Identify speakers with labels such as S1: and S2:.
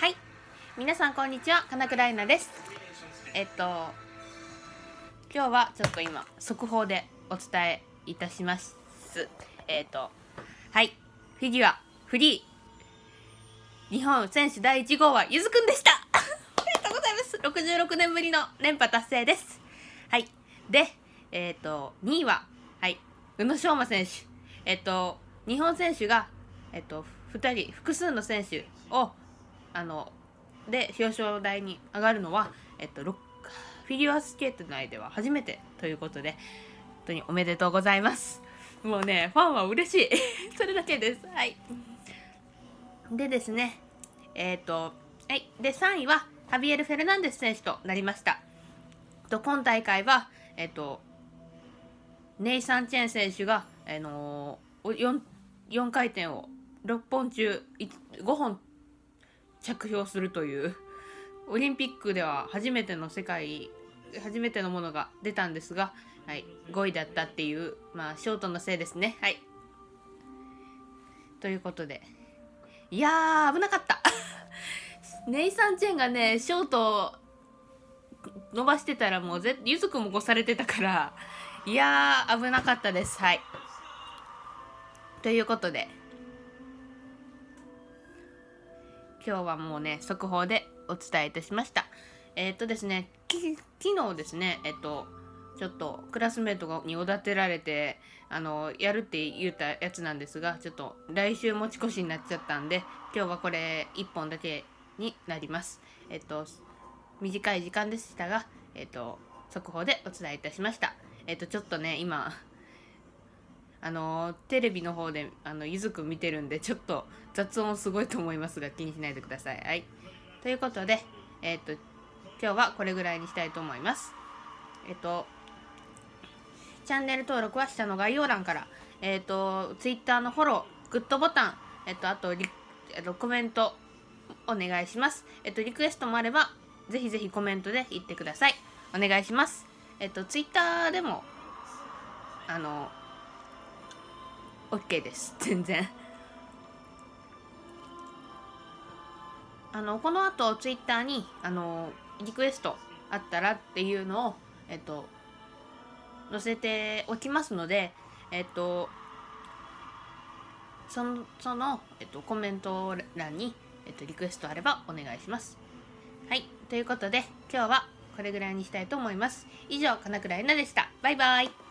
S1: はい。皆さんこんにちは。金倉稲です。えっと今日はちょっと今速報でお伝えいたします。えっとはい。フィギュアフリー。日本選手第1号はゆずくんでした。おめでとうございます。66年ぶりの連覇達成です。はい。でえっと2位ははい。宇野昌磨選手。えっと日本選手がえっと2人複数の選手をあので表彰台に上がるのは、えっと、フィギュアスケート内では初めてということで本当におめでとうございます。もうねファンは嬉しい。それだけです。はい。でですねえっ、とはい。で3位はハビエル・フェルナンデス選手となりました。と今大会はえっ、とネイサン・チェン選手が、あのー、4, 4回転を6本中5本着氷するという。オリンピックでは初めての世界初めてのものが出たんですが、はい、5位だったっていうまあショートのせいですね。はい。ということで。いやー危なかった。ネイサン・チェンがねショート伸ばしてたらもうぜゆずくんも越されてたからいやー危なかったです。はい。ということで。今日はもうね速報でお伝えいたしました。えー、っとですね昨日ですねえっとちょっとクラスメートにおだてられてあのやるって言ったやつなんですがちょっと来週持ち越しになっちゃったんで今日はこれ1本だけになります。えっと短い時間でしたがえっと速報でお伝えいたしました。えっとちょっとね今あのテレビの方であのゆずくん見てるんでちょっと雑音すごいと思いますが気にしないでください。はい、ということで、えっ、と今日はこれぐらいにしたいと思います。えっ、とチャンネル登録は下の概要欄から、えっ、と Twitter のフォロー、グッドボタン、えっ、とあとリ、えっとコメントお願いします。えっ、とリクエストもあればぜひぜひコメントで言ってください。お願いします。えっ、と Twitter でもあの OK です。全然。あのこの後ツイッターにあのリクエストあったらっていうのをえっと載せておきますのでえっとそのその、えっと、コメント欄に、えっと、リクエストあればお願いします。はい。ということで今日はこれぐらいにしたいと思います。以上金倉えなでした。バイバイ。